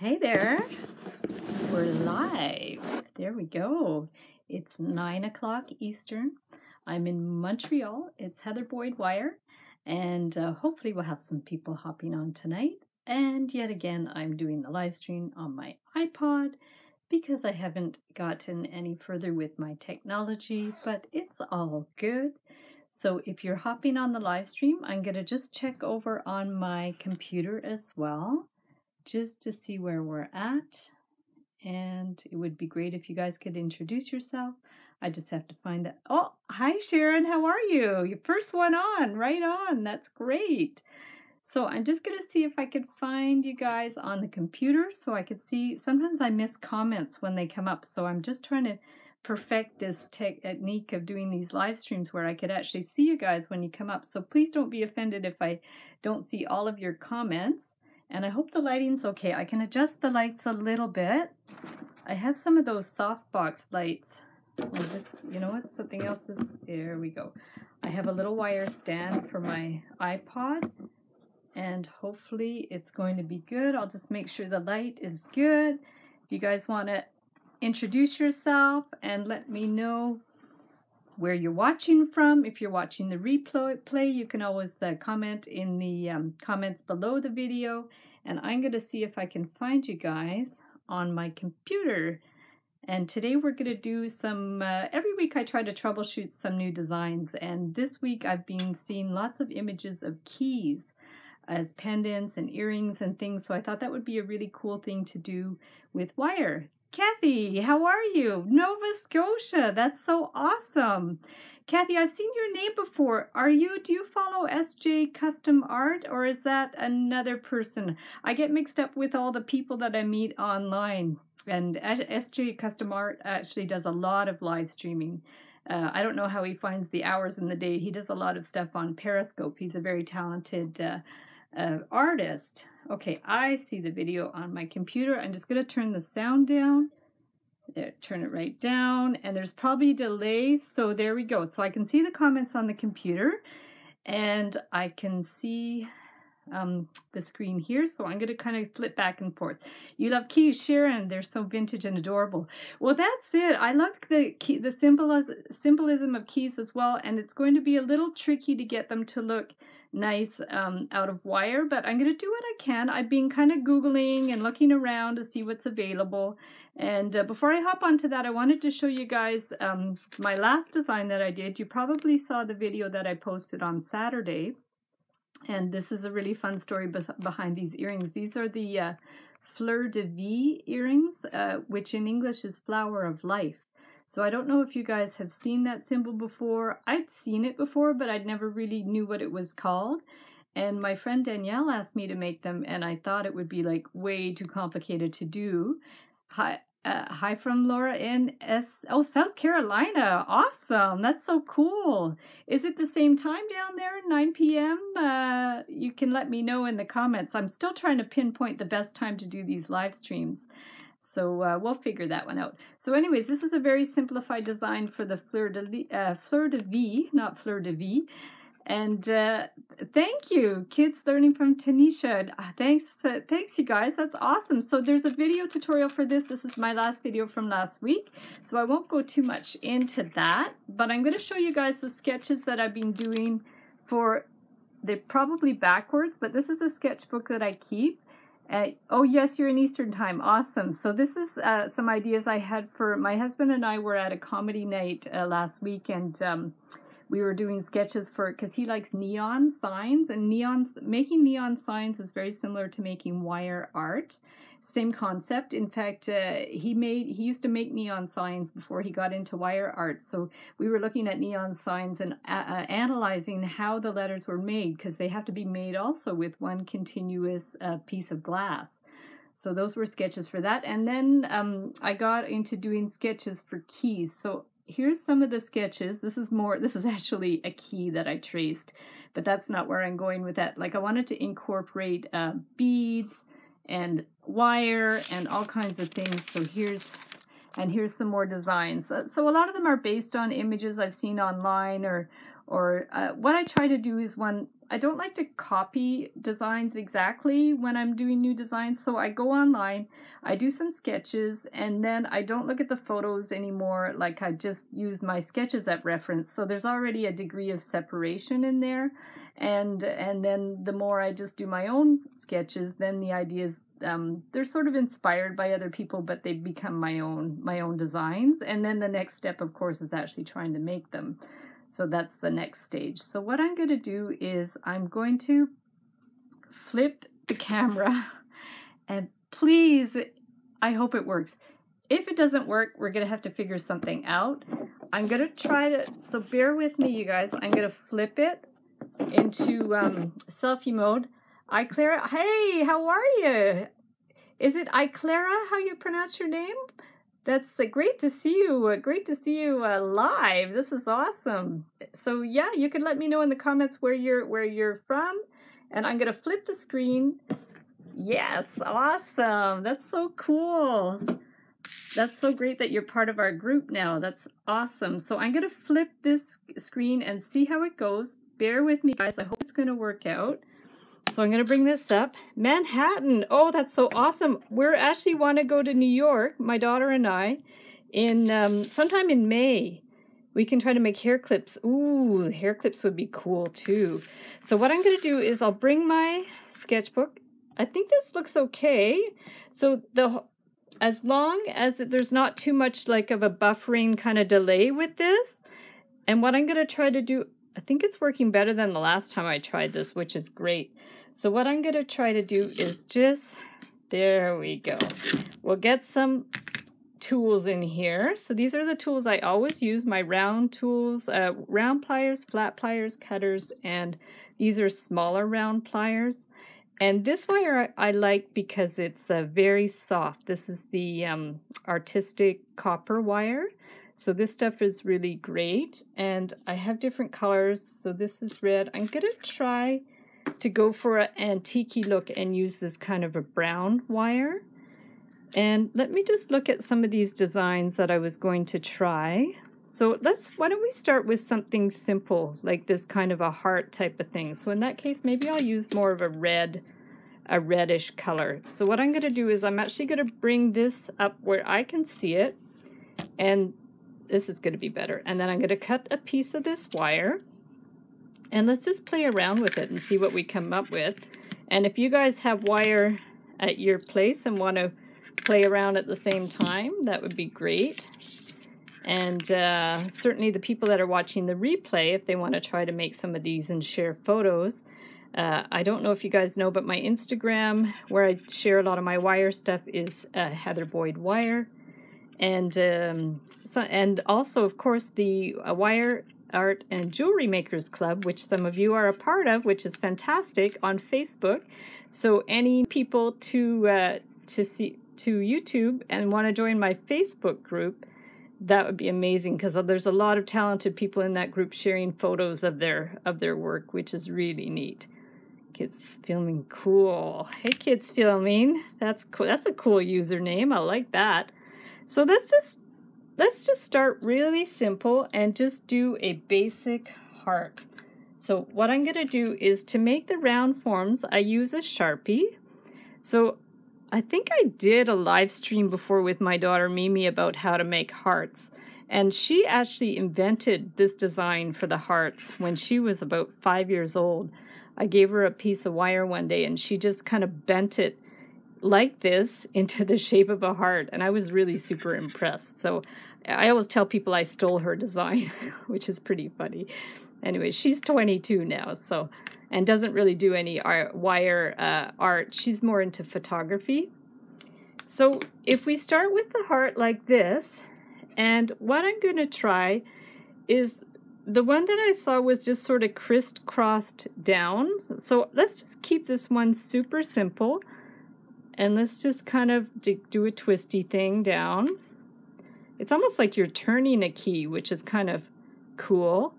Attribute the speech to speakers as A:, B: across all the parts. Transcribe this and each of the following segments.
A: Hey there. We're live. There we go. It's nine o'clock Eastern. I'm in Montreal. It's Heather Boyd Wire, and uh, hopefully, we'll have some people hopping on tonight. And yet again, I'm doing the live stream on my iPod because I haven't gotten any further with my technology, but it's all good. So if you're hopping on the live stream, I'm going to just check over on my computer as well, just to see where we're at. And it would be great if you guys could introduce yourself. I just have to find that. Oh, hi Sharon, how are you? Your first one on, right on. That's great. So I'm just going to see if I could find you guys on the computer so I could see. Sometimes I miss comments when they come up. So I'm just trying to perfect this technique of doing these live streams where I could actually see you guys when you come up. So please don't be offended if I don't see all of your comments. And I hope the lighting's okay. I can adjust the lights a little bit. I have some of those softbox lights. Oh, this, you know what? Something else is, there we go. I have a little wire stand for my iPod and hopefully it's going to be good. I'll just make sure the light is good. If you guys want to introduce yourself and let me know where you're watching from. If you're watching the replay, play, you can always uh, comment in the um, comments below the video. And I'm going to see if I can find you guys on my computer. And today we're going to do some, uh, every week I try to troubleshoot some new designs. And this week I've been seeing lots of images of keys as pendants and earrings and things. So I thought that would be a really cool thing to do with wire. Kathy, how are you? Nova Scotia. That's so awesome. Kathy, I've seen your name before. Are you, do you follow SJ Custom Art or is that another person? I get mixed up with all the people that I meet online. And SJ Custom Art actually does a lot of live streaming. Uh, I don't know how he finds the hours in the day. He does a lot of stuff on Periscope. He's a very talented uh, uh, artist. Okay, I see the video on my computer. I'm just going to turn the sound down. There, turn it right down. And there's probably delays. So there we go. So I can see the comments on the computer. And I can see um, the screen here. So I'm going to kind of flip back and forth. You love keys, Sharon. They're so vintage and adorable. Well, that's it. I love the key, the symbolism, symbolism of keys as well. And it's going to be a little tricky to get them to look nice um, out of wire, but I'm going to do what I can. I've been kind of Googling and looking around to see what's available. And uh, before I hop onto that, I wanted to show you guys um, my last design that I did. You probably saw the video that I posted on Saturday. And this is a really fun story behind these earrings. These are the uh, Fleur de Vie earrings, uh, which in English is flower of life. So I don't know if you guys have seen that symbol before. I'd seen it before, but I'd never really knew what it was called. And my friend Danielle asked me to make them, and I thought it would be like way too complicated to do. Hi, uh, hi from Laura in S. Oh, South Carolina. Awesome. That's so cool. Is it the same time down there, 9 p.m.? Uh, you can let me know in the comments. I'm still trying to pinpoint the best time to do these live streams. So uh, we'll figure that one out. So anyways, this is a very simplified design for the Fleur de, uh, Fleur de Vie, not Fleur de Vie. And uh, thank you, kids learning from Tanisha. Uh, thanks, uh, thanks you guys. That's awesome. So there's a video tutorial for this. This is my last video from last week, so I won't go too much into that. But I'm going to show you guys the sketches that I've been doing for. They're probably backwards, but this is a sketchbook that I keep. Uh, oh, yes, you're in Eastern Time. Awesome. So this is uh, some ideas I had for my husband and I were at a comedy night uh, last week and um, we were doing sketches for because he likes neon signs and neon making neon signs is very similar to making wire art. Same concept. In fact uh, he made he used to make neon signs before he got into wire art. So we were looking at neon signs and uh, uh analyzing how the letters were made because they have to be made also with one continuous uh, piece of glass. So those were sketches for that. And then um, i got into doing sketches for keys. So here's some of the sketches. This is more, this is actually a key that I traced, but that's not where I'm going with that. Like I wanted to incorporate uh, beads and wire and all kinds of things. So here's, and here's some more designs. So, so a lot of them are based on images I've seen online or, or uh, what I try to do is when I don't like to copy designs exactly when I'm doing new designs. So I go online, I do some sketches, and then I don't look at the photos anymore. Like I just use my sketches at reference. So there's already a degree of separation in there. And, and then the more I just do my own sketches, then the ideas, um, they're sort of inspired by other people, but they become my own, my own designs. And then the next step, of course, is actually trying to make them. So that's the next stage. So what I'm going to do is I'm going to flip the camera and please, I hope it works. If it doesn't work, we're going to have to figure something out. I'm going to try to, so bear with me, you guys. I'm going to flip it into um, selfie mode. iClara, hey, how are you? Is it iClara, how you pronounce your name? That's uh, great to see you. Uh, great to see you uh, live. This is awesome. So yeah, you can let me know in the comments where you're where you're from, and I'm gonna flip the screen. Yes, awesome. That's so cool. That's so great that you're part of our group now. That's awesome. So I'm gonna flip this screen and see how it goes. Bear with me, guys. I hope it's gonna work out. So I'm going to bring this up. Manhattan. Oh, that's so awesome. We're actually want to go to New York, my daughter and I, in um, sometime in May. We can try to make hair clips. Ooh, hair clips would be cool too. So what I'm going to do is I'll bring my sketchbook. I think this looks okay. So the as long as there's not too much like of a buffering kind of delay with this, and what I'm going to try to do, I think it's working better than the last time I tried this, which is great. So what I'm going to try to do is just, there we go. We'll get some tools in here. So these are the tools I always use, my round tools, uh, round pliers, flat pliers, cutters, and these are smaller round pliers. And this wire I, like because it's uh, very soft. This is the um, artistic copper wire. So this stuff is really great. And I have different colors. So this is red. I'm going to try to go for an antique look and use this kind of a brown wire. And let me just look at some of these designs that I was going to try. So let's, why don't we start with something simple, like this kind of a heart type of thing. So in that case, maybe I'll use more of a red, a reddish color. So what I'm going to do is I'm actually going to bring this up where I can see it. And this is going to be better. And then I'm going to cut a piece of this wire. And let's just play around with it and see what we come up with. And if you guys have wire at your place and want to play around at the same time, that would be great. And uh, certainly the people that are watching the replay, if they want to try to make some of these and share photos, uh, I don't know if you guys know, but my Instagram, where I share a lot of my wire stuff, is uh, Heather Boyd Wire and um, so, and also, of course, the uh, Wire Art and Jewelry Makers Club, which some of you are a part of, which is fantastic on Facebook. So, any people to uh, to see to YouTube and want to join my Facebook group, that would be amazing because there's a lot of talented people in that group sharing photos of their of their work, which is really neat. Kids filming cool. Hey, kids filming. That's cool. That's a cool username. I like that. So let's just let's just start really simple and just do a basic heart. So what I'm going to do is to make the round forms, I use a Sharpie. So I think I did a live stream before with my daughter Mimi about how to make hearts. And she actually invented this design for the hearts when she was about five years old. I gave her a piece of wire one day and she just kind of bent it like this into the shape of a heart, and I was really super impressed. So I always tell people I stole her design, which is pretty funny. Anyway, she's 22 now, so and doesn't really do any art, wire uh, art. She's more into photography. So if we start with the heart like this, and what I'm going to try is the one that I saw was just sort of crisscrossed down. So let's just keep this one super simple. And let's just kind of do a twisty thing down. It's almost like you're turning a key, which is kind of cool.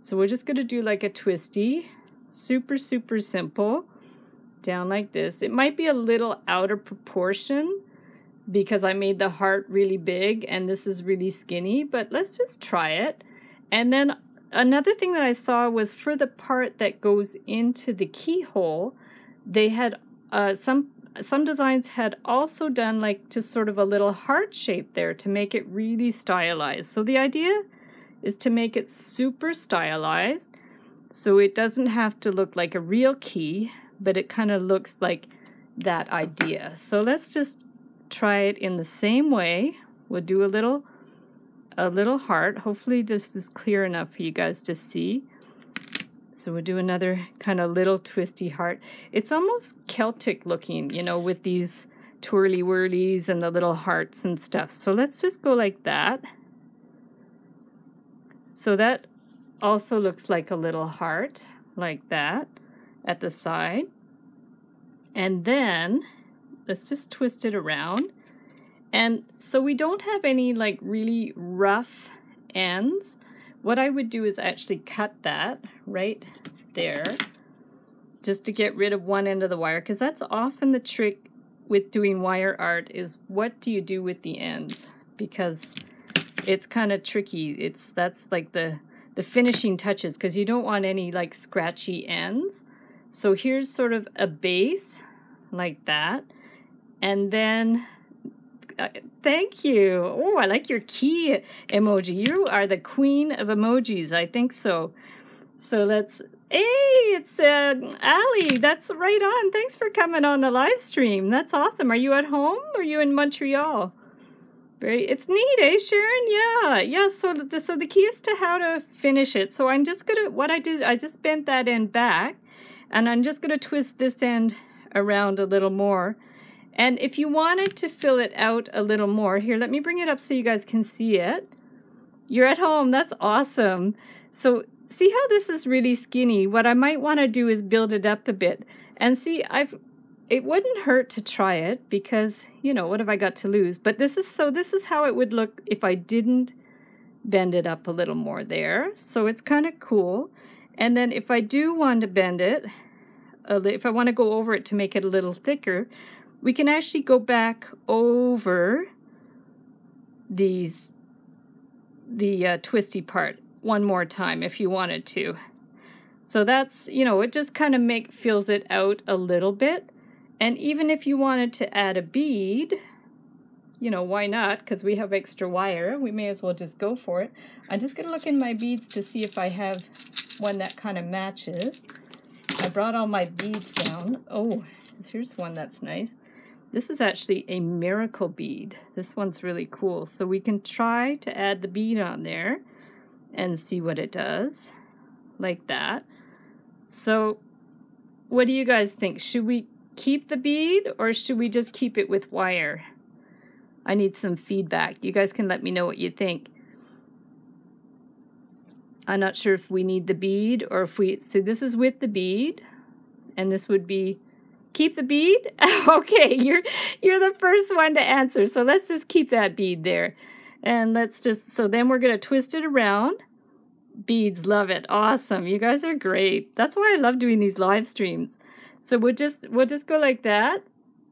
A: So we're just going to do like a twisty, super, super simple, down like this. It might be a little out of proportion because I made the heart really big and this is really skinny, but let's just try it. And then another thing that I saw was for the part that goes into the keyhole, they had uh, some some designs had also done like just sort of a little heart shape there to make it really stylized. So the idea is to make it super stylized so it doesn't have to look like a real key, but it kind of looks like that idea. So let's just try it in the same way. We'll do a little a little heart. Hopefully this is clear enough for you guys to see. So we'll do another kind of little twisty heart. It's almost Celtic looking, you know, with these twirly whirlies and the little hearts and stuff. So let's just go like that. So that also looks like a little heart, like that, at the side. And then, let's just twist it around. And so we don't have any like really rough ends. What I would do is actually cut that right there just to get rid of one end of the wire because that's often the trick with doing wire art is what do you do with the ends because it's kind of tricky. It's that's like the the finishing touches because you don't want any like scratchy ends. So here's sort of a base like that. And then, uh, thank you. Oh, I like your key emoji. You are the queen of emojis. I think so. So let's, hey, it's uh, Ali. That's right on. Thanks for coming on the live stream. That's awesome. Are you at home? Or are you in Montreal? Very, it's neat, eh, Sharon? Yeah, yeah. So the so the key is to how to finish it. So I'm just gonna what I did. I just bent that end back, and I'm just gonna twist this end around a little more. And if you wanted to fill it out a little more, here, let me bring it up so you guys can see it. You're at home. That's awesome. So see how this is really skinny? What I might want to do is build it up a bit. And see, I've it wouldn't hurt to try it because, you know, what have I got to lose? But this is so this is how it would look if I didn't bend it up a little more there. So it's kind of cool. And then if I do want to bend it, if I want to go over it to make it a little thicker, we can actually go back over these the uh, twisty part one more time if you wanted to. So that's, you know, it just kind of make fills it out a little bit. And even if you wanted to add a bead, you know, why not? Because we have extra wire. We may as well just go for it. I'm just going to look in my beads to see if I have one that kind of matches. I brought all my beads down. Oh, here's one that's nice. This is actually a miracle bead. This one's really cool. So we can try to add the bead on there and see what it does. Like that. So what do you guys think? Should we keep the bead or should we just keep it with wire? I need some feedback. You guys can let me know what you think. I'm not sure if we need the bead or if we, so this is with the bead and this would be keep the bead. okay, you're, you're the first one to answer. So let's just keep that bead there. And let's just, so then we're going to twist it around. Beads, love it. Awesome. You guys are great. That's why I love doing these live streams. So we'll just we'll just go like that.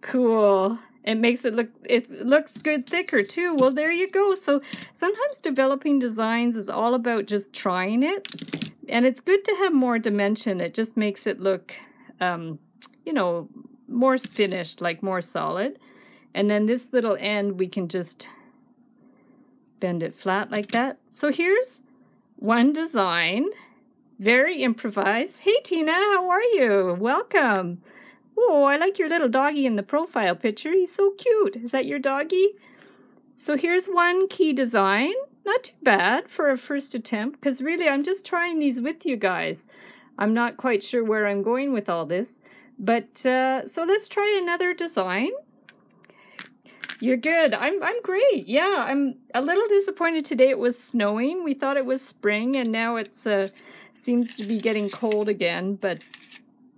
A: Cool. It makes it look it looks good thicker too. Well, there you go. So sometimes developing designs is all about just trying it. And it's good to have more dimension. It just makes it look um, you know, more finished, like more solid. And then this little end we can just bend it flat like that. So here's one design very improvised. Hey, Tina, how are you? Welcome. Oh, I like your little doggy in the profile picture. He's so cute. Is that your doggy? So here's one key design. Not too bad for a first attempt, because really I'm just trying these with you guys. I'm not quite sure where I'm going with all this. But, uh, so let's try another design. You're good. I'm I'm great. Yeah, I'm a little disappointed today. It was snowing. We thought it was spring, and now it's uh, seems to be getting cold again, but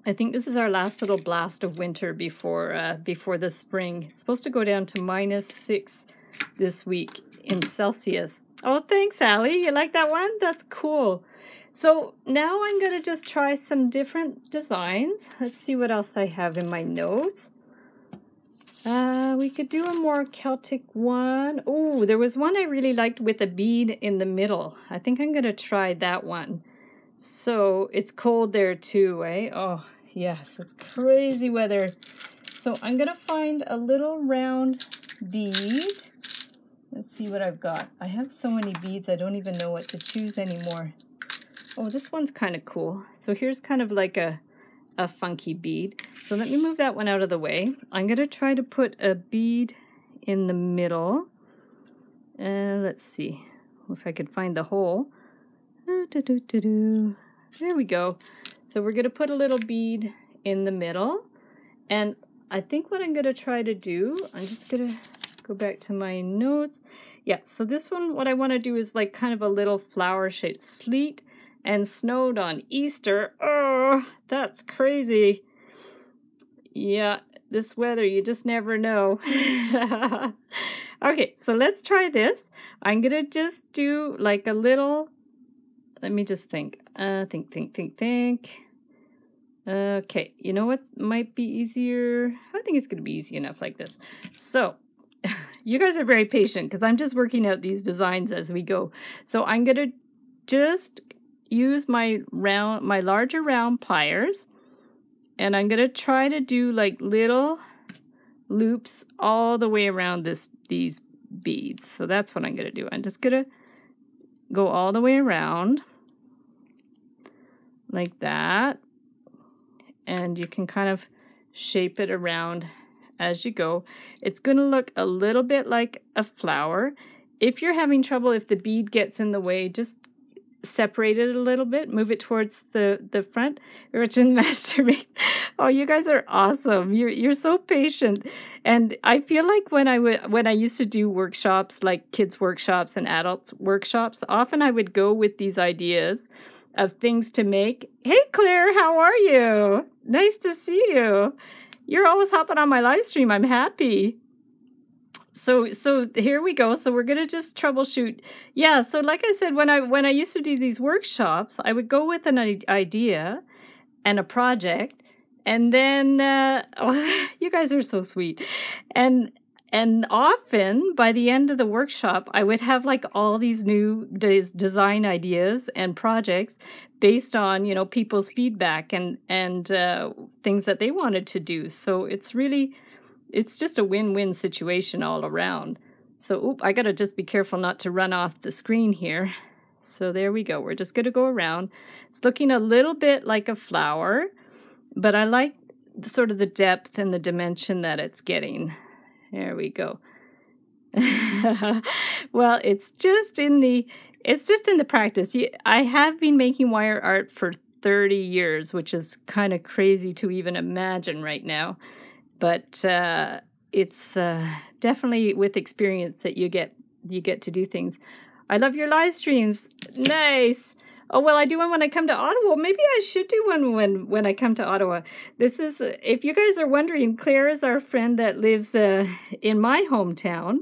A: I think this is our last little blast of winter before uh, before the spring. It's supposed to go down to minus six this week in Celsius. Oh, thanks, Allie. You like that one? That's cool. So now I'm going to just try some different designs. Let's see what else I have in my notes. Uh, we could do a more Celtic one. Oh, there was one I really liked with a bead in the middle. I think I'm going to try that one. So it's cold there too, eh? Oh, yes, it's crazy weather. So I'm going to find a little round bead. Let's see what I've got. I have so many beads, I don't even know what to choose anymore. Oh, this one's kind of cool. So here's kind of like a, a funky bead. So let me move that one out of the way. I'm going to try to put a bead in the middle. And uh, let's see if I could find the hole. There we go. So we're going to put a little bead in the middle. And I think what I'm going to try to do, I'm just going to go back to my notes. Yeah, so this one, what I want to do is like kind of a little flower-shaped Sleet and snowed on Easter. Oh, that's crazy. Yeah, this weather, you just never know. okay, so let's try this. I'm going to just do like a little, let me just think. Uh, think, think, think, think. Okay, you know what might be easier? I think it's going to be easy enough like this. So, you guys are very patient because I'm just working out these designs as we go. So I'm going to just use my round, my larger round pliers and I'm going to try to do like little loops all the way around this these beads. So that's what I'm going to do. I'm just going to go all the way around like that. And you can kind of shape it around as you go. It's going to look a little bit like a flower. If you're having trouble, if the bead gets in the way, just separate it a little bit, move it towards the, the front. Urchin Master Oh, you guys are awesome. You're you're so patient. And I feel like when I would when I used to do workshops like kids workshops and adults workshops, often I would go with these ideas of things to make. Hey Claire, how are you? Nice to see you. You're always hopping on my live stream. I'm happy. So so here we go. So we're going to just troubleshoot. Yeah so like i said when i when i used to do these workshops i would go with an idea and a project and then uh, oh, you guys are so sweet. And and often by the end of the workshop i would have like all these new des- design ideas and projects based on you know people's feedback and and uh, things that they wanted to do so it's really it's just a win-win situation all around. So, oop, I gotta just be careful not to run off the screen here. So there we go. We're just gonna go around. It's looking a little bit like a flower, but I like the, sort of the depth and the dimension that it's getting. There we go. well, it's just in the it's just in the practice. I have been making wire art for 30 years, which is kind of crazy to even imagine right now but uh, it's uh, definitely with experience that you get you get to do things. I love your live streams. Nice. Oh well, I do one when I come to Ottawa. Maybe I should do one when when I come to Ottawa. This is if you guys are wondering, Claire is our friend that lives uh, in my hometown,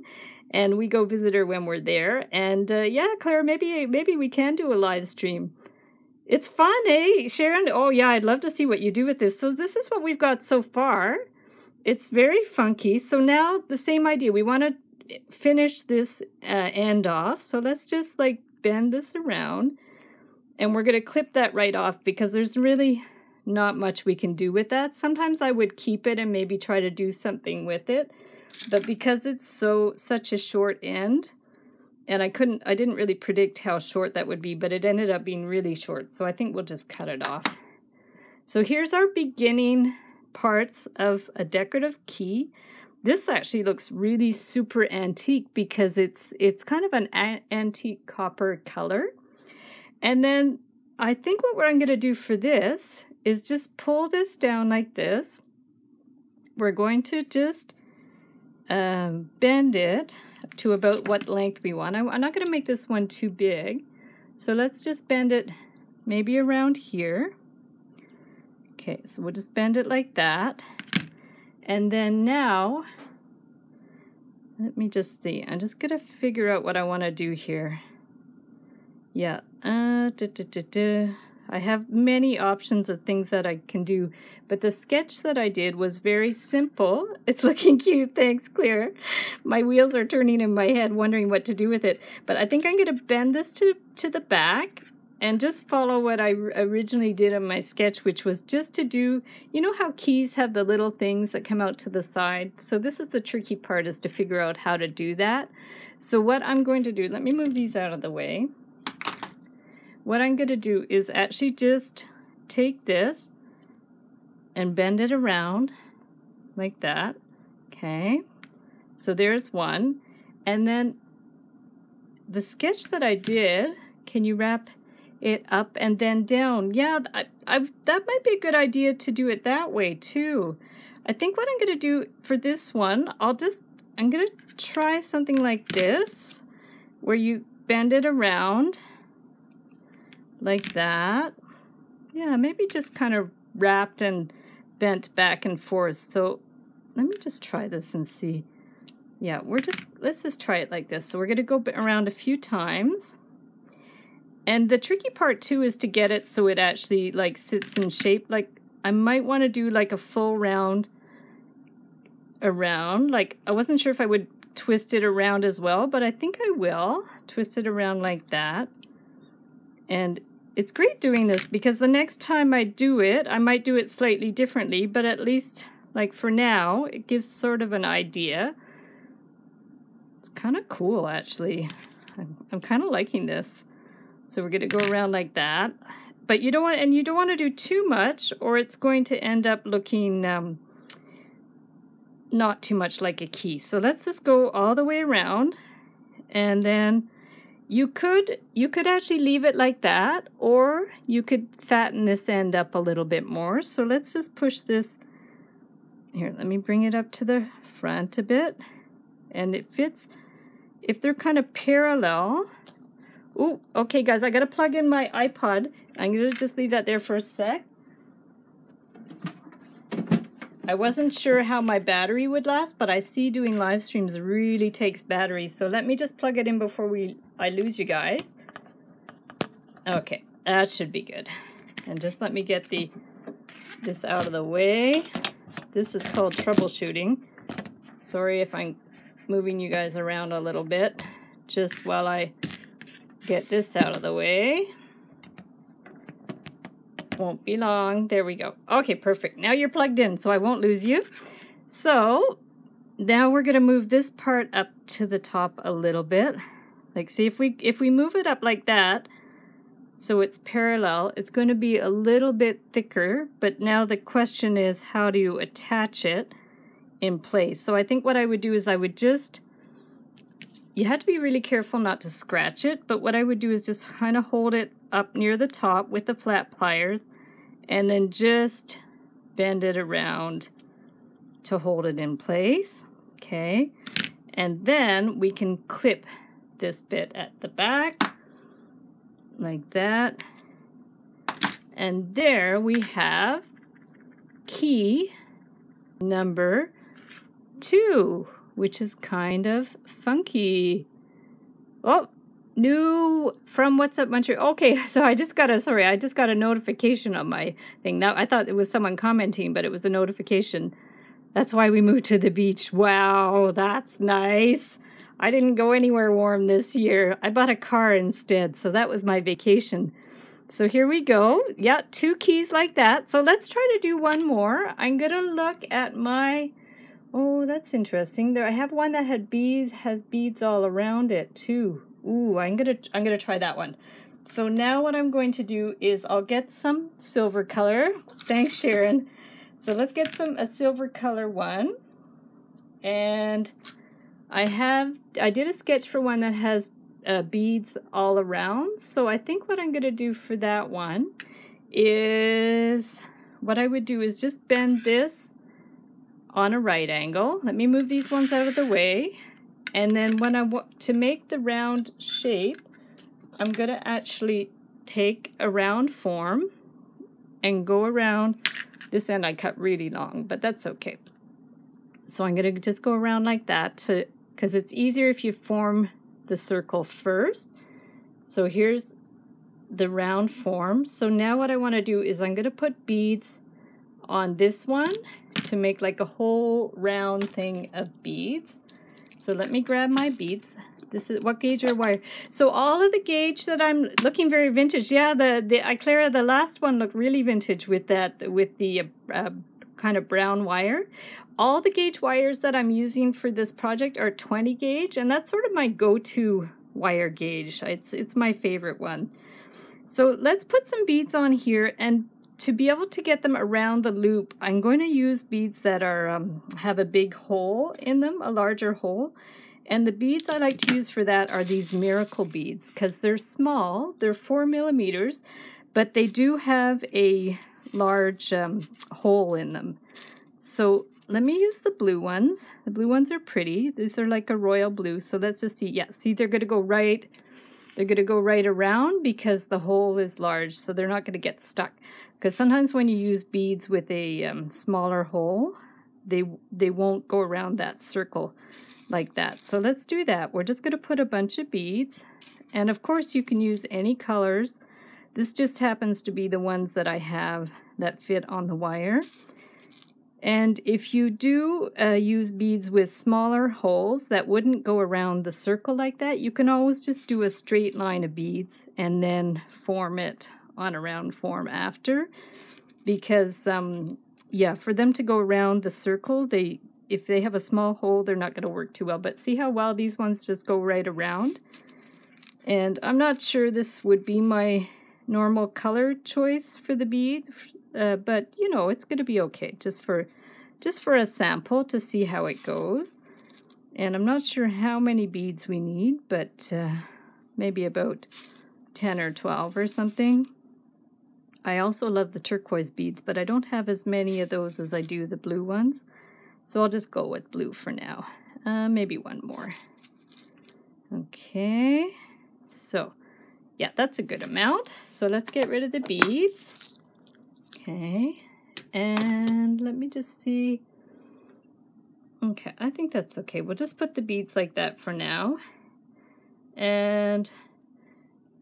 A: and we go visit her when we're there. And uh, yeah, Claire, maybe maybe we can do a live stream. It's fun, eh, Sharon? Oh yeah, I'd love to see what you do with this. So this is what we've got so far. It's very funky. So now the same idea. We want to finish this uh, end off. So let's just like bend this around. And we're going to clip that right off because there's really not much we can do with that. Sometimes I would keep it and maybe try to do something with it. But because it's so such a short end, and I couldn't, I didn't really predict how short that would be, but it ended up being really short. So I think we'll just cut it off. So here's our beginning parts of a decorative key. This actually looks really super antique because it's it's kind of an antique copper color. And then I think what I'm going to do for this is just pull this down like this. We're going to just um, bend it to about what length we want. I'm not going to make this one too big. So let's just bend it maybe around here. Okay, so we'll just bend it like that. And then now, let me just see. I'm just going to figure out what I want to do here. Yeah. Uh, da, da, da, I have many options of things that I can do, but the sketch that I did was very simple. It's looking cute, thanks Claire. My wheels are turning in my head wondering what to do with it, but I think I'm going to bend this to, to the back and just follow what I originally did in my sketch, which was just to do, you know how keys have the little things that come out to the side? So this is the tricky part is to figure out how to do that. So what I'm going to do, let me move these out of the way. What I'm going to do is actually just take this and bend it around like that. Okay, so there's one. And then the sketch that I did, can you wrap it up and then down. Yeah, I, I, that might be a good idea to do it that way too. I think what I'm going to do for this one, I'll just, I'm going to try something like this, where you bend it around like that. Yeah, maybe just kind of wrapped and bent back and forth. So let me just try this and see. Yeah, we're just, let's just try it like this. So we're going to go around a few times. And the tricky part too is to get it so it actually like sits in shape. Like I might want to do like a full round around. Like I wasn't sure if I would twist it around as well, but I think I will twist it around like that. And it's great doing this because the next time I do it, I might do it slightly differently, but at least like for now, it gives sort of an idea. It's kind of cool actually. I'm, I'm kind of liking this. So we're going to go around like that. But you don't want, and you don't want to do too much or it's going to end up looking um, not too much like a key. So let's just go all the way around and then you could you could actually leave it like that or you could fatten this end up a little bit more. So let's just push this here, let me bring it up to the front a bit and it fits if they're kind of parallel Oh, okay, guys, I got to plug in my iPod. I'm to just leave that there for a sec. I wasn't sure how my battery would last, but I see doing live streams really takes battery. So let me just plug it in before we I lose you guys. Okay, that should be good. And just let me get the this out of the way. This is called troubleshooting. Sorry if I'm moving you guys around a little bit, just while I get this out of the way. Won't be long. There we go. Okay, perfect. Now you're plugged in, so I won't lose you. So now we're going to move this part up to the top a little bit. Like, see, if we, if we move it up like that, so it's parallel, it's going to be a little bit thicker, but now the question is how do you attach it in place? So I think what I would do is I would just you had to be really careful not to scratch it, but what I would do is just kind of hold it up near the top with the flat pliers and then just bend it around to hold it in place. Okay, and then we can clip this bit at the back like that. And there we have key number two which is kind of funky. Oh, new from What's Up Montreal. Okay, so I just got a, sorry, I just got a notification on my thing. Now, I thought it was someone commenting, but it was a notification. That's why we moved to the beach. Wow, that's nice. I didn't go anywhere warm this year. I bought a car instead, so that was my vacation. So here we go. Yeah, two keys like that. So let's try to do one more. I'm going to look at my Oh, that's interesting. There, I have one that had beads, has beads all around it too. Ooh, I'm gonna, I'm gonna try that one. So now what I'm going to do is I'll get some silver color. Thanks, Sharon. So let's get some a silver color one. And I have, I did a sketch for one that has uh, beads all around. So I think what I'm going to do for that one is, what I would do is just bend this on a right angle. Let me move these ones out of the way. And then when I want to make the round shape, I'm going to actually take a round form and go around. This end I cut really long, but that's okay. So I'm going to just go around like that to because it's easier if you form the circle first. So here's the round form. So now what I want to do is I'm going to put beads on this one to make like a whole round thing of beads. So let me grab my beads. This is what gauge or wire. So all of the gauge that I'm looking very vintage. Yeah, the the Iclara, the last one looked really vintage with that with the uh, kind of brown wire. All the gauge wires that I'm using for this project are 20 gauge, and that's sort of my go-to wire gauge. It's it's my favorite one. So let's put some beads on here and to be able to get them around the loop, I'm going to use beads that are um, have a big hole in them, a larger hole. And the beads I like to use for that are these miracle beads because they're small, they're four millimeters, but they do have a large um, hole in them. So let me use the blue ones. The blue ones are pretty. These are like a royal blue. So let's just see. Yeah, see, they're going to go right they're going to go right around because the hole is large, so they're not going to get stuck. Because sometimes when you use beads with a um, smaller hole, they, they won't go around that circle like that. So let's do that. We're just going to put a bunch of beads. And of course you can use any colors. This just happens to be the ones that I have that fit on the wire. And if you do uh, use beads with smaller holes that wouldn't go around the circle like that, you can always just do a straight line of beads and then form it on a round form after. Because, um, yeah, for them to go around the circle, they if they have a small hole, they're not going to work too well. But see how well these ones just go right around? And I'm not sure this would be my normal color choice for the bead, uh, but you know, it's going to be okay just for just for a sample to see how it goes. And I'm not sure how many beads we need, but uh, maybe about 10 or 12 or something. I also love the turquoise beads, but I don't have as many of those as I do the blue ones. So I'll just go with blue for now. Uh, maybe one more. Okay, so yeah, that's a good amount. So let's get rid of the beads. Okay, and let me just see. Okay, I think that's okay. We'll just put the beads like that for now. And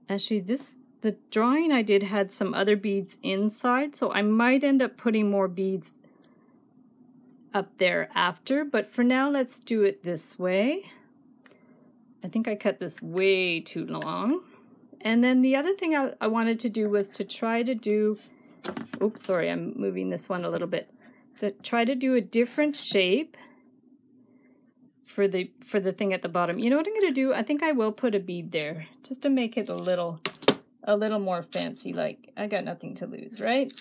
A: actually this, the drawing I did had some other beads inside, so I might end up putting more beads up there after, but for now let's do it this way. I think I cut this way too long. And then the other thing I, I wanted to do was to try to do oops, sorry, I'm moving this one a little bit, to try to do a different shape for the for the thing at the bottom. You know what I'm going to do? I think I will put a bead there just to make it a little a little more fancy like I got nothing to lose, right?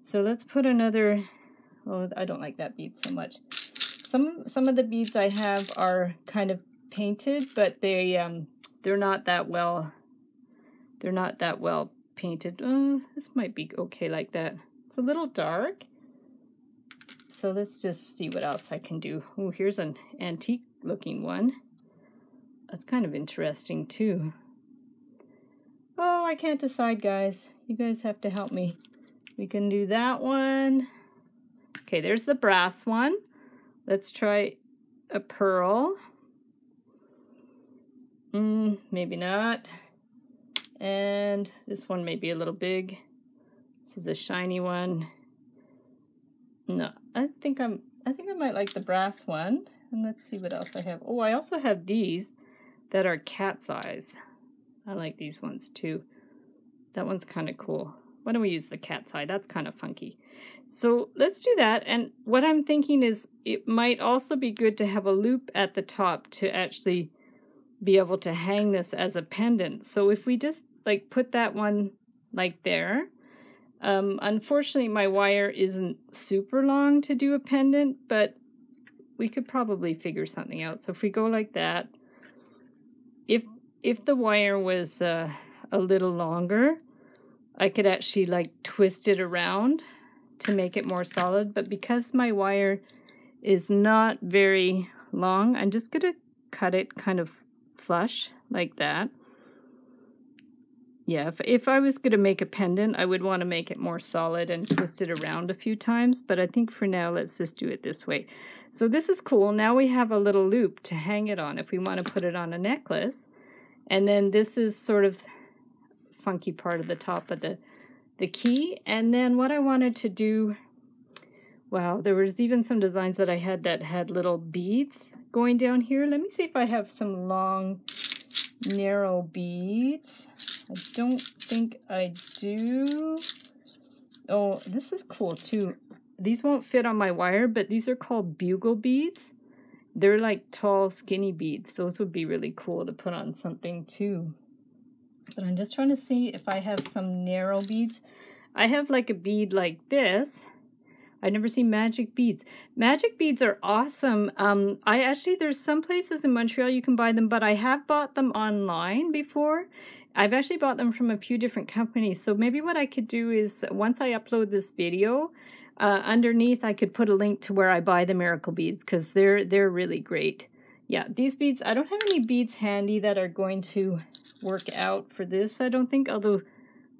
A: So let's put another oh, I don't like that bead so much. Some some of the beads I have are kind of painted, but they um they're not that well they're not that well painted. Uh, this might be okay like that. It's a little dark. So let's just see what else I can do. Oh, here's an antique looking one. That's kind of interesting too. Oh, I can't decide, guys. You guys have to help me. We can do that one. Okay, there's the brass one. Let's try a pearl. Mm, maybe not. And this one may be a little big. This is a shiny one. No, I think I'm I think I might like the brass one. And let's see what else I have. Oh, I also have these that are cat's eyes. I like these ones too. That one's kind of cool. Why don't we use the cat's eye? That's kind of funky. So let's do that. And what I'm thinking is it might also be good to have a loop at the top to actually be able to hang this as a pendant. So if we just like put that one like there. Um, unfortunately, my wire isn't super long to do a pendant, but we could probably figure something out. So if we go like that, if if the wire was uh, a little longer, I could actually like twist it around to make it more solid. But because my wire is not very long, I'm just going to cut it kind of flush like that. Yeah, if, if I was going to make a pendant, I would want to make it more solid and twist it around a few times. But I think for now, let's just do it this way. So this is cool. Now we have a little loop to hang it on if we want to put it on a necklace. And then this is sort of funky part of the top of the, the key. And then what I wanted to do, wow, there was even some designs that I had that had little beads going down here. Let me see if I have some long, narrow beads. I don't think I do. Oh, this is cool too. These won't fit on my wire, but these are called bugle beads. They're like tall, skinny beads. Those would be really cool to put on something too. But I'm just trying to see if I have some narrow beads. I have like a bead like this. I've never seen magic beads. Magic beads are awesome. Um, I actually, there's some places in Montreal you can buy them, but I have bought them online before. I've actually bought them from a few different companies. So maybe what I could do is once I upload this video, uh, underneath I could put a link to where I buy the miracle beads because they're they're really great. Yeah, these beads, I don't have any beads handy that are going to work out for this, I don't think, although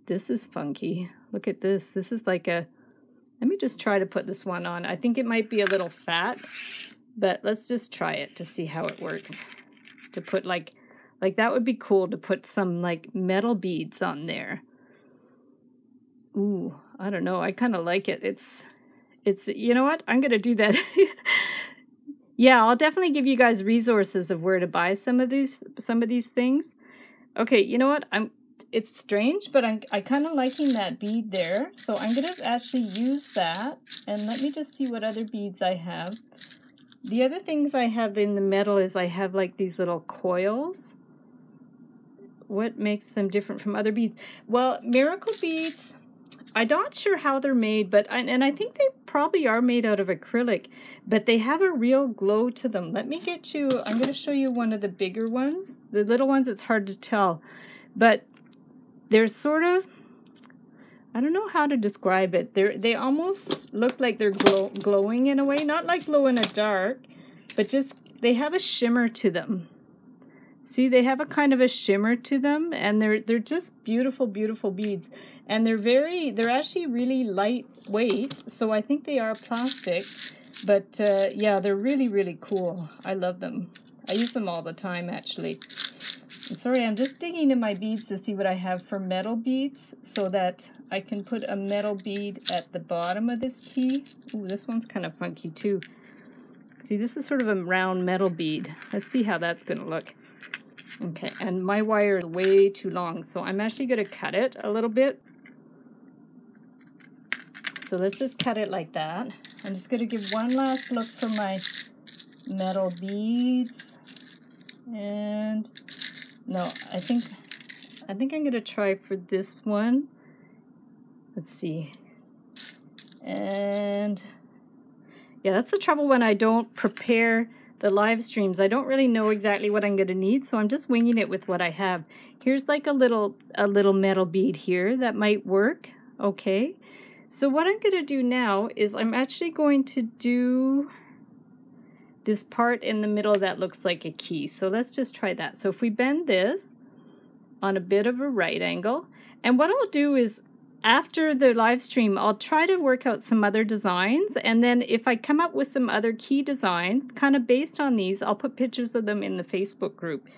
A: this is funky. Look at this. This is like a, let me just try to put this one on. I think it might be a little fat, but let's just try it to see how it works. To put like, like that would be cool to put some like metal beads on there. Ooh, I don't know. I kind of like it. It's, it's, you know what? I'm going to do that. yeah, I'll definitely give you guys resources of where to buy some of these, some of these things. Okay, you know what? I'm, it's strange, but I'm I kind of liking that bead there. So I'm going to actually use that. And let me just see what other beads I have. The other things I have in the metal is I have like these little coils. What makes them different from other beads? Well, miracle beads, I'm not sure how they're made, but and I think they probably are made out of acrylic, but they have a real glow to them. Let me get you, I'm going to show you one of the bigger ones. The little ones, it's hard to tell, but they're sort of, I don't know how to describe it. They're, they almost look like they're glow, glowing in a way, not like glow in the dark, but just, they have a shimmer to them. See, they have a kind of a shimmer to them, and they're they're just beautiful, beautiful beads. And they're very, they're actually really lightweight, so I think they are plastic. But uh, yeah, they're really, really cool. I love them. I use them all the time, actually. Sorry, I'm just digging in my beads to see what I have for metal beads so that I can put a metal bead at the bottom of this key. Ooh, this one's kind of funky too. See, this is sort of a round metal bead. Let's see how that's going to look. Okay, and my wire is way too long, so I'm actually going to cut it a little bit. So let's just cut it like that. I'm just going to give one last look for my metal beads. And no, I think I think I'm to try for this one. Let's see. And yeah, that's the trouble when I don't prepare the live streams, I don't really know exactly what I'm to need, so I'm just winging it with what I have. Here's like a little a little metal bead here that might work. Okay. So what I'm to do now is I'm actually going to do this part in the middle that looks like a key. So let's just try that. So if we bend this on a bit of a right angle, and what I'll do is after the live stream, I'll try to work out some other designs. And then if I come up with some other key designs, kind of based on these, I'll put pictures of them in the Facebook group,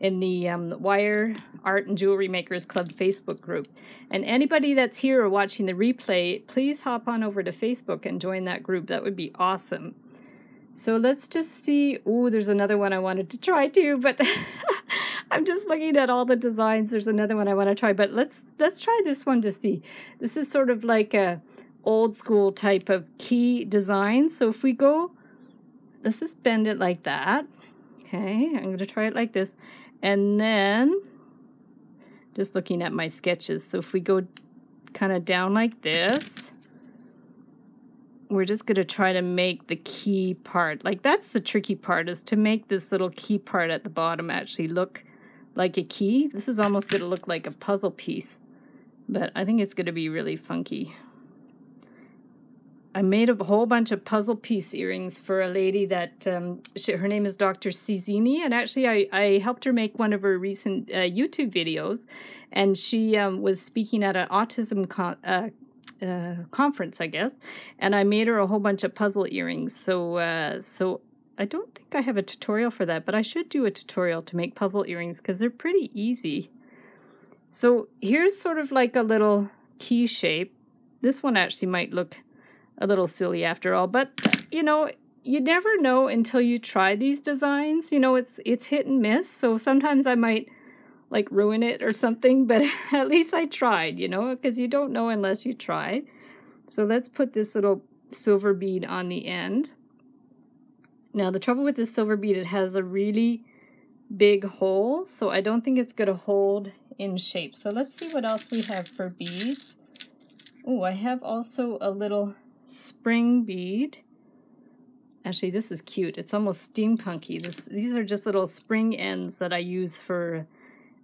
A: in the um, Wire Art and Jewelry Makers Club Facebook group. And anybody that's here or watching the replay, please hop on over to Facebook and join that group. That would be awesome. So let's just see. Oh, there's another one I wanted to try too, but I'm just looking at all the designs. There's another one I want to try, but let's let's try this one to see. This is sort of like a old school type of key design. So if we go, let's just bend it like that. Okay, I'm going to try it like this. And then just looking at my sketches. So if we go kind of down like this, we're just going to try to make the key part. Like that's the tricky part is to make this little key part at the bottom actually look like a key. This is almost going to look like a puzzle piece, but I think it's going to be really funky. I made a whole bunch of puzzle piece earrings for a lady that um, she, her name is Dr. Cizini, and actually I, I helped her make one of her recent uh, YouTube videos, and she um, was speaking at an autism con uh, uh, conference, I guess, and I made her a whole bunch of puzzle earrings. So, uh, so I don't think I have a tutorial for that, but I should do a tutorial to make puzzle earrings because they're pretty easy. So here's sort of like a little key shape. This one actually might look a little silly after all, but you know, you never know until you try these designs. You know, it's it's hit and miss. So sometimes I might like ruin it or something, but at least I tried, you know, because you don't know unless you try. So let's put this little silver bead on the end. Now the trouble with this silver bead, it has a really big hole, so I don't think it's going to hold in shape. So let's see what else we have for beads. Oh, I have also a little spring bead. Actually, this is cute. It's almost steampunky. This, these are just little spring ends that I use for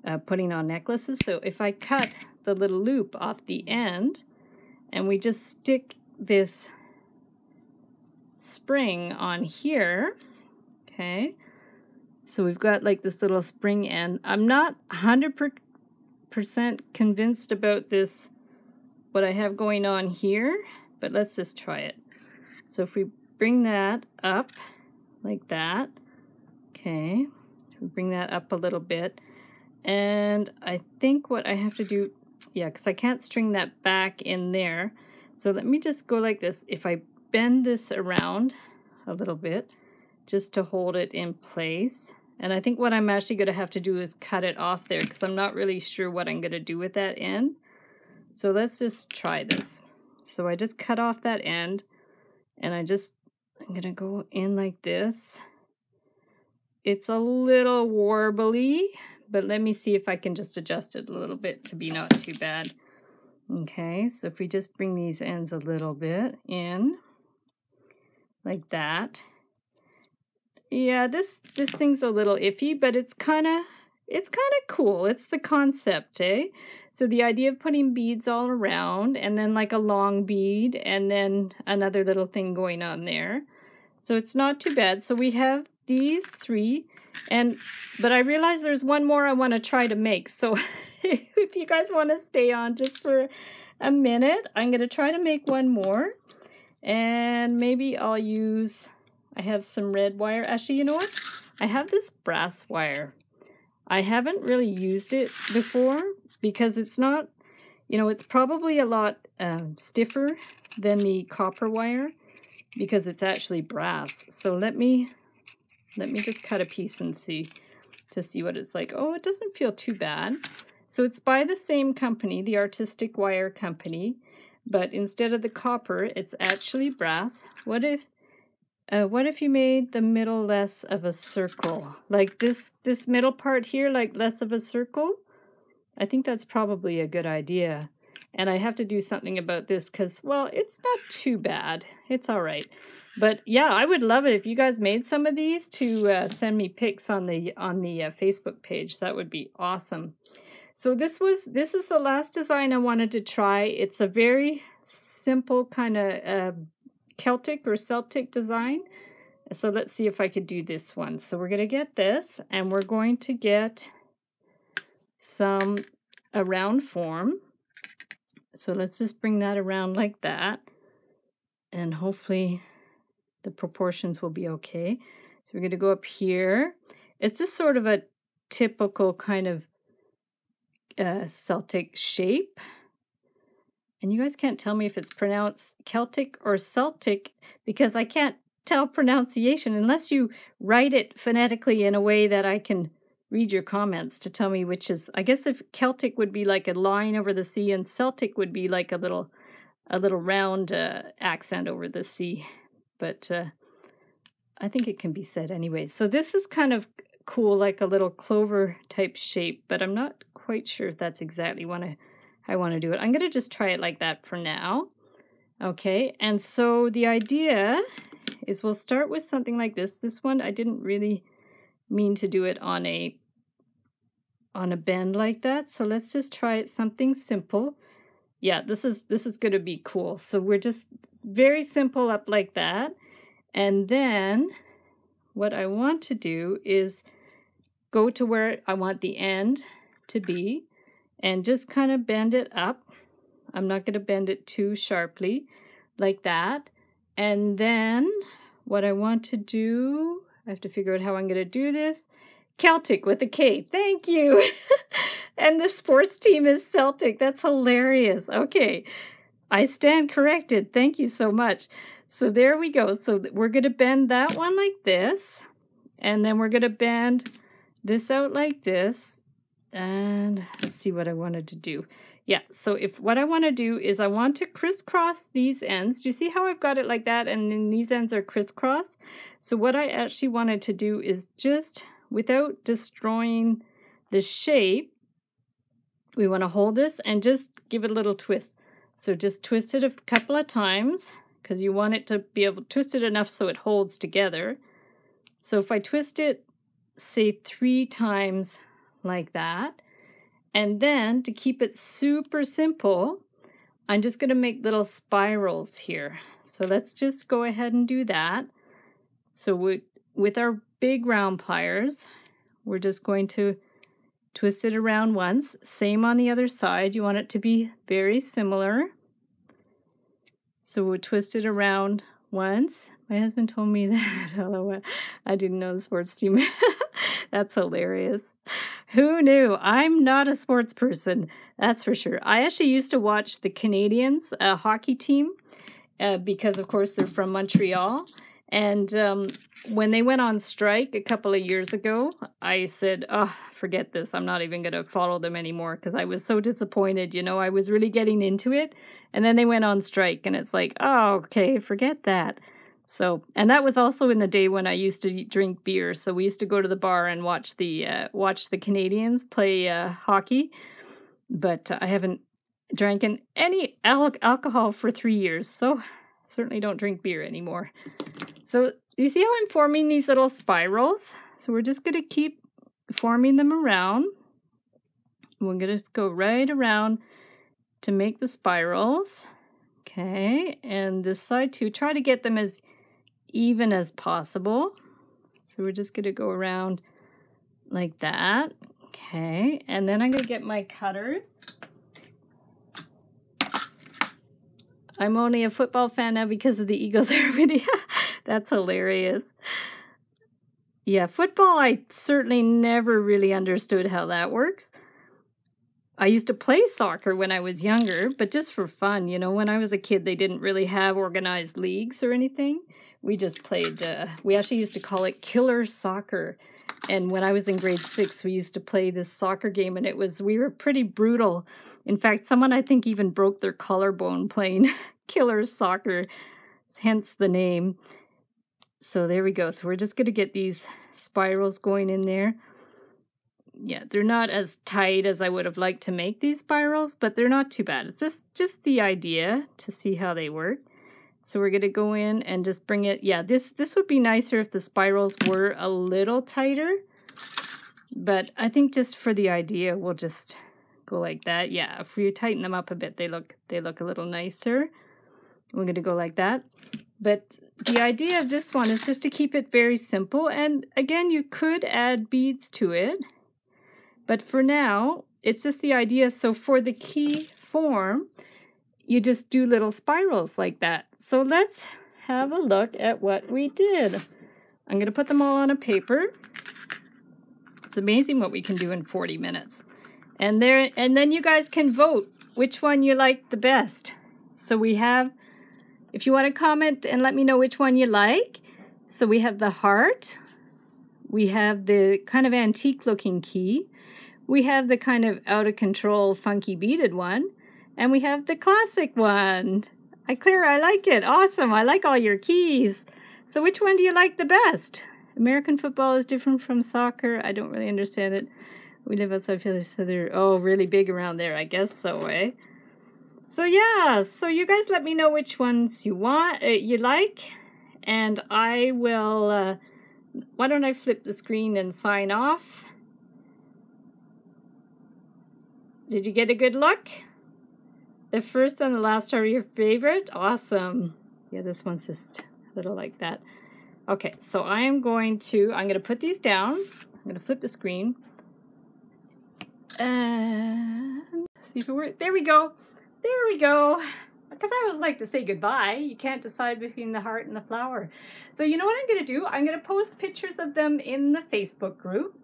A: uh, putting on necklaces. So if I cut the little loop off the end and we just stick this spring on here, okay, so we've got like this little spring end. I'm not 100% convinced about this, what I have going on here, but let's just try it. So if we bring that up like that, okay, we bring that up a little bit, and I think what I have to do, yeah, because I can't string that back in there. So let me just go like this. If I bend this around a little bit, just to hold it in place, and I think what I'm actually going to have to do is cut it off there because I'm not really sure what I'm going to do with that end. So let's just try this. So I just cut off that end and I just, I'm going to go in like this. It's a little warbly, but let me see if I can just adjust it a little bit to be not too bad. Okay, so if we just bring these ends a little bit in, like that, yeah, this this thing's a little iffy, but it's kind of it's kind of cool. It's the concept, eh? So the idea of putting beads all around and then like a long bead and then another little thing going on there. So it's not too bad. So we have these three and but I realize there's one more I want to try to make. So if you guys want to stay on just for a minute, I'm going to try to make one more. And maybe I'll use I have some red wire. Actually, you know what? I have this brass wire. I haven't really used it before because it's not, you know, it's probably a lot um, stiffer than the copper wire because it's actually brass. So let me, let me just cut a piece and see to see what it's like. Oh, it doesn't feel too bad. So it's by the same company, the Artistic Wire Company, but instead of the copper, it's actually brass. What if uh, what if you made the middle less of a circle? Like this, this middle part here, like less of a circle? I think that's probably a good idea. And I have to do something about this because, well, it's not too bad. It's all right. But yeah, I would love it if you guys made some of these to uh, send me pics on the on the uh, Facebook page. That would be awesome. So this was this is the last design I wanted to try. It's a very simple kind of uh, Celtic or Celtic design. So let's see if I could do this one. So we're going to get this and we're going to get some a round form. So let's just bring that around like that. And hopefully the proportions will be okay. So we're going to go up here. It's just sort of a typical kind of uh, Celtic shape. And you guys can't tell me if it's pronounced Celtic or Celtic because I can't tell pronunciation unless you write it phonetically in a way that I can read your comments to tell me which is I guess if Celtic would be like a line over the sea and Celtic would be like a little a little round uh, accent over the sea. But uh, I think it can be said anyway. So this is kind of cool, like a little clover type shape, but I'm not quite sure if that's exactly what I I want to do it. I'm going to just try it like that for now. Okay, and so the idea is we'll start with something like this. This one, I didn't really mean to do it on a on a bend like that. So let's just try it something simple. Yeah, this is this is going to be cool. So we're just very simple up like that. And then what I want to do is go to where I want the end to be and just kind of bend it up. I'm not going to bend it too sharply like that. And then what I want to do, I have to figure out how I'm going to do this. Celtic with a K. Thank you. and the sports team is Celtic. That's hilarious. Okay. I stand corrected. Thank you so much. So there we go. So we're going to bend that one like this. And then we're going to bend this out like this. And let's see what I wanted to do. Yeah, so if what I want to do is I want to crisscross these ends. Do you see how I've got it like that? And then these ends are crisscross. So what I actually wanted to do is just, without destroying the shape, we want to hold this and just give it a little twist. So just twist it a couple of times because you want it to be able to twist it enough so it holds together. So if I twist it, say three times like that, and then to keep it super simple, I'm just going to make little spirals here. So let's just go ahead and do that. So we, with our big round pliers, we're just going to twist it around once. Same on the other side. You want it to be very similar. So we'll twist it around once. My husband told me that. I didn't know the sports team. That's hilarious. Who knew? I'm not a sports person, that's for sure. I actually used to watch the Canadiens a hockey team uh, because, of course, they're from Montreal. And um, when they went on strike a couple of years ago, I said, oh, forget this. I'm not even going to follow them anymore because I was so disappointed. You know, I was really getting into it. And then they went on strike, and it's like, oh, okay, forget that. So, and that was also in the day when I used to drink beer. So we used to go to the bar and watch the uh, watch the Canadiens play uh, hockey. But I haven't drank any al- alcohol for three years, so certainly don't drink beer anymore. So you see how I'm forming these little spirals? So we're just going to keep forming them around. We're going to go right around to make the spirals. Okay, and this side too. Try to get them as even as possible. So we're just going to go around like that. Okay, and then I'm going to get my cutters. I'm only a football fan now because of the Eagles are video. That's hilarious. Yeah, football, I certainly never really understood how that works. I used to play soccer when I was younger, but just for fun. You know, when I was a kid, they didn't really have organized leagues or anything we just played, uh, we actually used to call it killer soccer. And when I was in grade six, we used to play this soccer game, and it was, we were pretty brutal. In fact, someone I think even broke their collarbone playing killer soccer, hence the name. So there we go. So we're just going to get these spirals going in there. Yeah, they're not as tight as I would have liked to make these spirals, but they're not too bad. It's just, just the idea to see how they work. So we're going to go in and just bring it. Yeah, this, this would be nicer if the spirals were a little tighter. But I think just for the idea, we'll just go like that. Yeah, if we tighten them up a bit, they look they look a little nicer. We're going to go like that. But the idea of this one is just to keep it very simple. And again, you could add beads to it. But for now, it's just the idea. So for the key form, you just do little spirals like that. So let's have a look at what we did. I'm going to put them all on a paper. It's amazing what we can do in 40 minutes. And there and then you guys can vote which one you like the best. So we have if you want to comment and let me know which one you like. So we have the heart. We have the kind of antique looking key. We have the kind of out of control funky beaded one. And we have the classic one. I clear, I like it. Awesome. I like all your keys. So which one do you like the best? American football is different from soccer. I don't really understand it. We live outside Philly, so they're oh really big around there. I guess so, eh? So yeah, so you guys let me know which ones you want, uh, you like, and I will. Uh, why don't I flip the screen and sign off? Did you get a good look? The first and the last are your favorite? Awesome. Yeah, this one's just a little like that. Okay, so I am going to, I'm going to put these down. I'm going to flip the screen. And see if it works. There we go. There we go. Because I always like to say goodbye. You can't decide between the heart and the flower. So you know what I'm going to do? I'm going to post pictures of them in the Facebook group.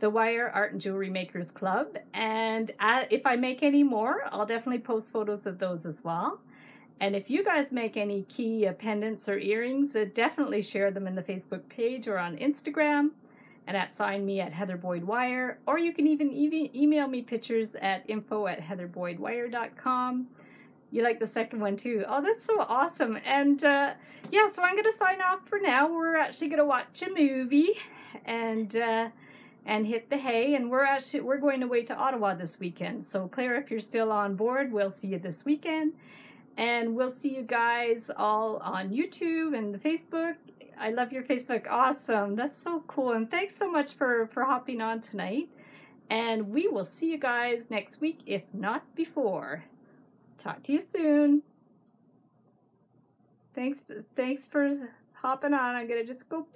A: the Wire Art and Jewelry Makers Club. And uh, if I make any more, I'll definitely post photos of those as well. And if you guys make any key pendants or earrings, uh, definitely share them in the Facebook page or on Instagram and at sign me at Heather Boyd Wire, or you can even, even email me pictures at info at heatherboydwire.com. You like the second one too. Oh, that's so awesome. And uh, yeah, so I'm going to sign off for now. We're actually going to watch a movie and uh, and hit the hay. And we're actually we're going away to Ottawa this weekend. So Claire, if you're still on board, we'll see you this weekend. And we'll see you guys all on YouTube and the Facebook. I love your Facebook. Awesome. That's so cool. And thanks so much for, for hopping on tonight. And we will see you guys next week, if not before. Talk to you soon. Thanks, thanks for hopping on. I'm going to just go